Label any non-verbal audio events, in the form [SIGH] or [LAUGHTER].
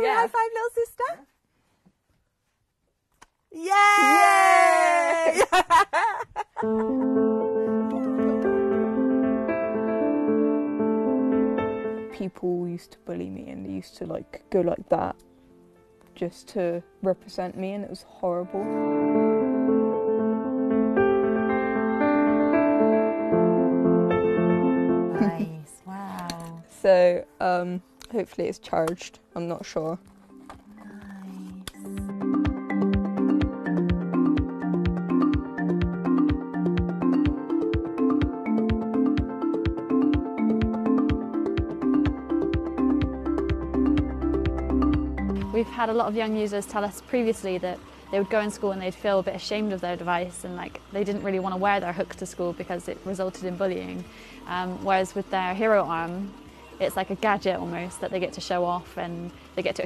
Can Yeah. we high five little sister? Yay! [LAUGHS] People used to bully me and they used to like go like that just to represent me and it was horrible. nice. [LAUGHS] Wow. So um, hopefully it's charged. I'm not sure. We've had a lot of young users tell us previously that they would go in school and they'd feel a bit ashamed of their device and like they didn't really want to wear their hook to school because it resulted in bullying. Um, whereas with their Hero Arm, it's like a gadget almost that they get to show off and they get to